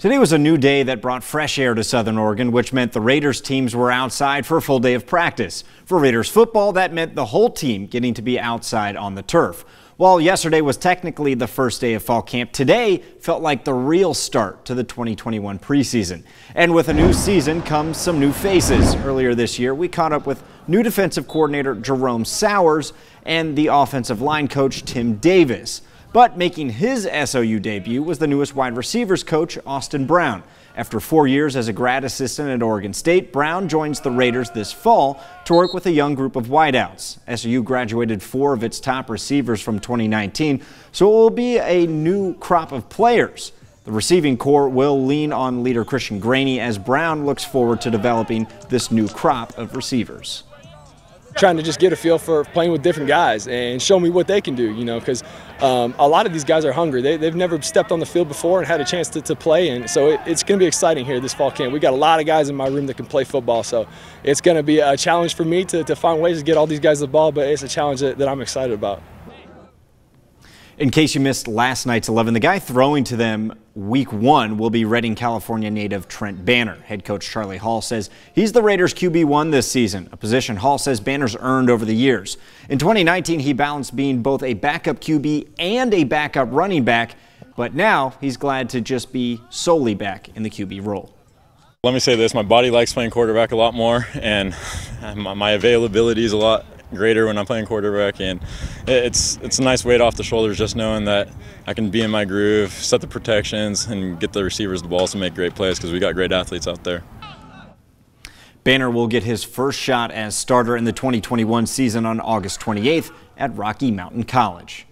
Today was a new day that brought fresh air to Southern Oregon, which meant the Raiders teams were outside for a full day of practice. For Raiders football, that meant the whole team getting to be outside on the turf. While yesterday was technically the first day of fall camp, today felt like the real start to the 2021 preseason. And with a new season comes some new faces. Earlier this year, we caught up with new defensive coordinator Jerome Souers and the offensive line coach Tim Davis. But making his SOU debut was the newest wide receivers coach, Austin Brown. After four years as a grad assistant at Oregon State, Brown joins the Raiders this fall to work with a young group of wideouts. SOU graduated four of its top receivers from 2019, so it will be a new crop of players. The receiving corps will lean on leader Christian Graney as Brown looks forward to developing this new crop of receivers trying to just get a feel for playing with different guys and show me what they can do, you know, because um, a lot of these guys are hungry. They, have never stepped on the field before and had a chance to, to play, and so it, it's going to be exciting here this fall camp. We got a lot of guys in my room that can play football, so it's going to be a challenge for me to, to find ways to get all these guys the ball, but it's a challenge that, that I'm excited about. In case you missed last night's 11, the guy throwing to them week one will be Redding, California native Trent Banner. Head coach Charlie Hall says he's the Raiders QB1 this season, a position Hall says Banner's earned over the years. In 2019, he balanced being both a backup QB and a backup running back, but now he's glad to just be solely back in the QB role. Let me say this, my body likes playing quarterback a lot more and my availability is a lot greater when I'm playing quarterback, and it's it's a nice weight off the shoulders just knowing that I can be in my groove, set the protections, and get the receivers the ball to make great plays because we got great athletes out there. Banner will get his first shot as starter in the 2021 season on August 28th at Rocky Mountain College.